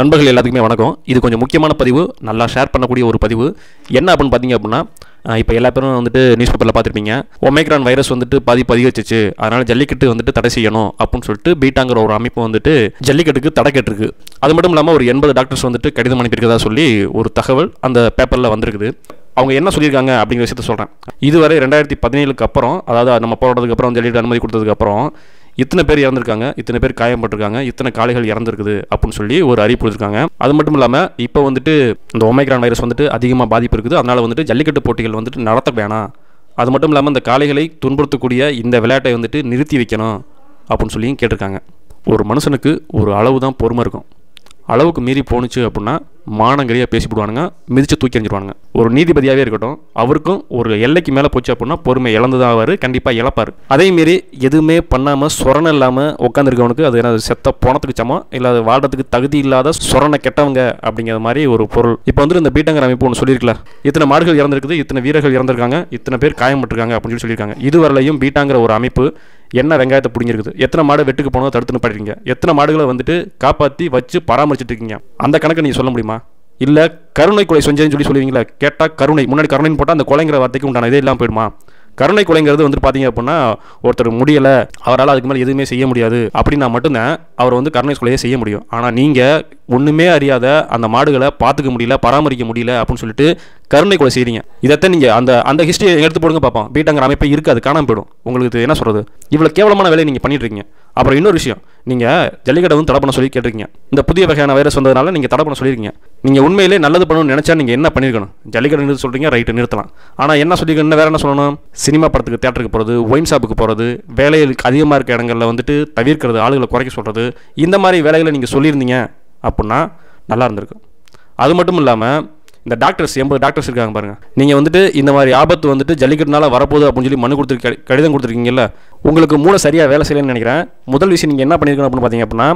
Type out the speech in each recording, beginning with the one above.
நண்பர்கள் எல்லாத்துக்குமே வணக்கம். இது கொஞ்சம் முக்கியமான பதிவு நல்லா ஷேர் பண்ணக்கூடிய ஒரு பதிவு. என்ன அப்படின்னு பார்த்தீங்க அப்படின்னா இப்போ எல்லா பேரும் வந்துட்டு நியூஸ் பேப்பரில் பார்த்துருப்பீங்க ஒமைக்ரான் வைரஸ் வந்துட்டு பாதி பதிவச்சிச்சு அதனால் ஜல்லிக்கட்டு வந்துட்டு தடை செய்யணும் அப்படின்னு சொல்லிட்டு பீட்டாங்கிற ஒரு அமைப்பு வந்துட்டு ஜல்லிக்கட்டுக்கு தடை கேட்டிருக்கு. அது மட்டும் இல்லாமல் ஒரு எண்பது டாக்டர்ஸ் வந்துட்டு கடிதம் அனுப்பியிருக்கதா சொல்லி ஒரு தகவல் அந்த பேப்பரில் வந்திருக்குது. அவங்க என்ன சொல்லியிருக்காங்க அப்படிங்கிற விஷயத்த சொல்கிறேன் இதுவரை ரெண்டாயிரத்தி பதினேழுக்கு அப்புறம் அதாவது நம்ம போராட்டத்துக்கு அப்புறம் ஜல்லிக்கட்டு அனுமதி கொடுத்ததுக்கு அப்புறம் இத்தனை பேர் இறந்துருக்காங்க இத்தனை பேர் காயப்பட்டிருக்காங்க இத்தனை காளைகள் இறந்துருக்குது அப்படின்னு சொல்லி ஒரு அறிவிப்பு கொடுத்துருக்காங்க. அது மட்டும் இல்லாமல் இப்போ வந்துட்டு இந்த ஒமைக்ரான் வைரஸ் வந்துட்டு அதிகமாக பாதிப்பு இருக்குது. அதனால் வந்துட்டு ஜல்லிக்கட்டு போட்டிகள் வந்துட்டு நடத்த வேணாம். அது மட்டும் இல்லாமல் இந்த காளைகளை துன்புறுத்தக்கூடிய இந்த விளையாட்டை வந்துட்டு நிறுத்தி வைக்கணும் அப்படின்னு சொல்லியும் கேட்டிருக்காங்க. ஒரு மனுஷனுக்கு ஒரு அளவு தான் பொறுமை இருக்கும். அளவுக்கு மீறி போணுச்சு அப்படின்னா மானங்கரியாக பேசிவிடுவானுங்க மிதித்து தூக்கி எறிஞ்சிருவானுங்க. ஒரு நீதிபதியாகவே இருக்கட்டும் அவருக்கும் ஒரு எல்லைக்கு மேலே போச்சு அப்படின்னா பொறுமை இழந்துதான் அவர் கண்டிப்பாக இழப்பார். அதே மாரி எதுவுமே பண்ணாமல் சொரணம் இல்லாமல் உட்காந்துருக்கவனுக்கு அது என்ன செத்த போனத்துக்கு சமம் இல்லை அது வாழ்றதுக்கு தகுதி இல்லாத சொரணை கெட்டவங்க அப்படிங்கிற மாதிரி ஒரு பொருள். இப்போ வந்து இந்த பீட்டங்கர் அமைப்பு ஒன்று சொல்லியிருக்கல இத்தனை மாடுகள் இறந்துருக்குது இத்தனை வீரர்கள் இறந்துருக்காங்க இத்தனை பேர் காயம்பட்டிருக்காங்க அப்படின்னு சொல்லி சொல்லியிருக்காங்க. இதுவரையிலையும் பீட்டாங்கிற ஒரு அமைப்பு என்ன வெங்காயத்தை பிடிங்கிருக்குது? எத்தனை மாடு வெட்டுக்கு போனதை தடுத்து நிப்பாட்டிருக்கீங்க? எத்தனை மாடுகளை வந்துட்டு காப்பாற்றி வச்சு பராமரிச்சுட்டு இருக்கீங்க அந்த கணக்கை நீங்கள் சொல்ல முடியுமா? இல்லை கருணை கொலை செஞ்சேன்னு சொல்லி சொல்லுவீங்களா கேட்டால் கருணை. முன்னாடி கருணைன்னு போட்டால் அந்த கொலைங்கிற வார்த்தைக்கு உண்டான இதே இல்லாமல் போயிடுமா? கருணை கொலைங்கிறது வந்து பார்த்தீங்க அப்படின்னா ஒருத்தர் முடியலை அவரால் அதுக்கு மேலே எதுவுமே செய்ய முடியாது அப்படின்னா மட்டும்தான் அவர் வந்து கருணை கொலையை செய்ய முடியும். ஆனால் நீங்கள் ஒன்றுமே அறியாத அந்த மாடுகளை பார்த்துக்க முடியல பராமரிக்க முடியல அப்படின்னு சொல்லிட்டு கருணை கொலை செய்கிறீங்க இதைத்தான் நீங்கள் அந்த அந்த ஹிஸ்ட்ரியை எடுத்து போடுங்க பார்ப்போம் பீட்டாங்கிற அமைப்பே இருக்காது காணாமல் போயிடும். உங்களுக்கு என்ன சொல்கிறது இவ்வளோ கேவலமான வேலையை நீங்கள் பண்ணிட்டு இருக்கீங்க. அப்புறம் இன்னொரு விஷயம். நீங்கள் ஜல்லிக்கட்டை வந்து தடை பண்ண சொல்லி கேட்டிருக்கீங்க. இந்த புதிய வகையான வைரஸ் வந்ததுனால நீங்கள் தடை பண்ண சொல்லியிருக்கீங்க. நீங்கள் உண்மையிலே நல்லது பண்ணணும்னு நினச்சா நீங்கள் என்ன பண்ணியிருக்கணும் ஜல்லிக்கட்டு நிறுத்த சொல்கிறீங்க ரைட்டு நிறுத்தலாம். ஆனால் என்ன சொல்லியிருக்கணும்? வேறு என்ன சொல்லணும்? சினிமா படத்துக்கு தேட்டருக்கு போகிறது ஒயின் ஷாப்புக்கு போகிறது வேலையில் அதிகமாக இருக்க இடங்களில் வந்துட்டு தவிர்க்கிறது ஆளுகளை குறைக்க சொல்கிறது இந்த மாதிரி வேலைகளை நீங்கள் சொல்லியிருந்தீங்க அப்படின்னா நல்லா இருந்திருக்கும். அது மட்டும் இல்லாமல் இந்த டாக்டர்ஸ் எண்பது டாக்டர்ஸ் இருக்காங்க பாருங்கள் நீங்கள் வந்துட்டு இந்த மாதிரி ஆபத்து வந்துட்டு ஜல்லிக்கட்டுனால வரப்போகுது அப்படின்னு சொல்லி மனு கொடுத்துருக்க கடிதம் கொடுத்துருக்கீங்கல்ல உங்களுக்கு மூளை சரியாக வேலை செய்யலைன்னு நினைக்கிறேன். முதல் விஷயம் நீங்கள் என்ன பண்ணியிருக்கணும் அப்படின்னு பார்த்தீங்க அப்படின்னா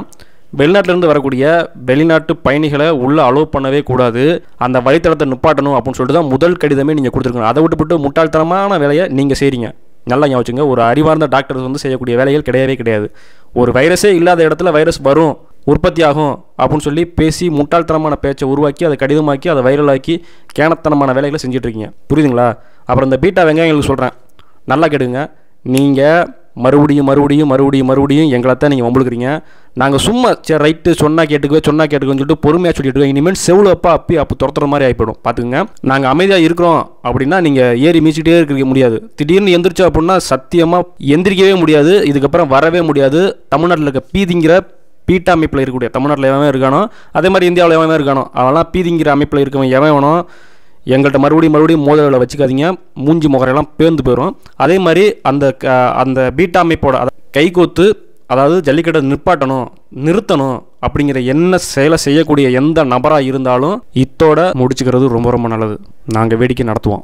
வெளிநாட்டிலேருந்து வரக்கூடிய வெளிநாட்டு பயணிகளை உள்ளே அலோவ் பண்ணவே கூடாது. அந்த வழித்தடத்தை நிப்பாட்டணும் அப்படின்னு சொல்லிட்டு தான் முதல் கடிதமே நீங்கள் கொடுத்துருக்கணும். அதை விட்டுவிட்டு முட்டாள்தனமான வேலையை நீங்கள் செய்கிறீங்க நல்லா ஞாபகம் ஒரு அறிவார்ந்த டாக்டர்ஸ் வந்து செய்யக்கூடிய வேலைகள் கிடையவே கிடையாது. ஒரு வைரஸே இல்லாத இடத்துல வைரஸ் வரும். உற்பத்தி ஆகும் அப்படின்னு சொல்லி பேசி முட்டாள்தனமான பேச்சை உருவாக்கி அதை கடிதமாக்கி அதை வைரலாக்கி கேனத்தனமான வேலைகளை செஞ்சிட்ருக்கீங்க. புரியுதுங்களா? அப்புறம் இந்த பீட்டா வெங்காயங்களுக்கு சொல்கிறேன் நல்லா கேடுங்க. நீங்கள் மறுபடியும் மறுபடியும் மறுபடியும் மறுபடியும் எங்களை தான் நீங்கள் வம்புழுக்கிறீங்க. நாங்கள் சும்மா சரி ரைட்டு சொன்னால் கேட்டுக்கோ சொன்னால் கேட்டுக்கோன்னு சொல்லிட்டு பொறுமையாக சொல்லிட்டு இருக்கோம். இனிமேல் செவ்வளோ அப்பா அப்பி அப்போ துரத்துற மாதிரி ஆகிப்படும் பார்த்துக்குங்க. நாங்கள் அமைதியாக இருக்கிறோம் அப்படின்னா நீங்கள் ஏறி மீச்சிட்டே இருக்க முடியாது. திடீர்னு எந்திரிச்சோம் அப்படின்னா சத்தியமாக எந்திரிக்கவே முடியாது. இதுக்கப்புறம் வரவே முடியாது. தமிழ்நாட்டில் இருக்க பீதிங்கிற பீட்டா அமைப்பில் இருக்கக்கூடிய தமிழ்நாட்டில் எவன் இருக்கானோ அதே மாதிரி இந்தியாவில் எவன் இருக்கானோ அவெல்லாம் பீதிங்கிற அமைப்பில் இருக்கவன் எவன் வேணும் எங்கள்கிட்ட மறுபடியும் மறுபடியும் மோதலில் வச்சுக்காதீங்க. மூஞ்சி முகரெல்லாம் பேர்ந்து போயிடும் அதே மாதிரி அந்த க- அந்த பீட்டா அமைப்போட அதை கைகோத்து அதாவது ஜல்லிக்கட்டை நிற்பாட்டணும் நிறுத்தணும் அப்படிங்கிற என்ன செயலை செய்யக்கூடிய எந்த நபராக இருந்தாலும் இத்தோட முடிச்சுக்கிறது ரொம்ப ரொம்ப நல்லது. நாங்கள் வேடிக்கை நடத்துவோம்.